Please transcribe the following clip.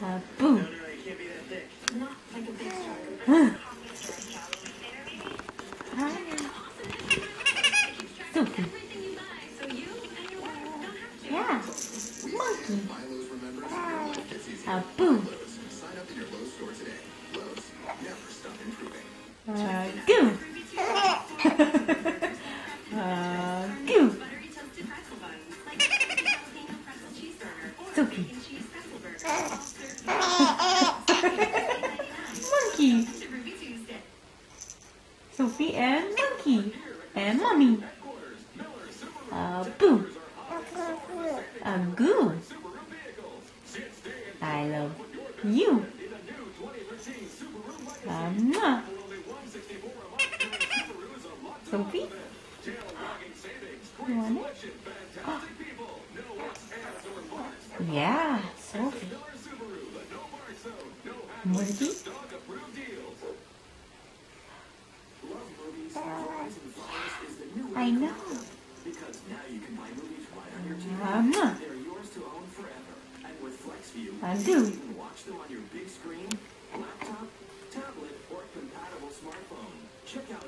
Uh, boo. Not like a big shark. Huh. Hi. Sophie. So you and your wife don't have to. Yeah. Monkey. Milo's remember it's easy. Uh, boo. Sign up in your Lowe's Monkey. Sophie and Monkey. And Mommy. Uh, boo. Uh, goo. I love you. Uh, mwah. Sophie? You want it? Yeah, Sophie. I know. Because now you can buy movies right on your TV. Uh, mwah. They're yours to own forever. And with FlexView, I you do. can watch them on your big screen, laptop, tablet, or compatible smartphone. Check out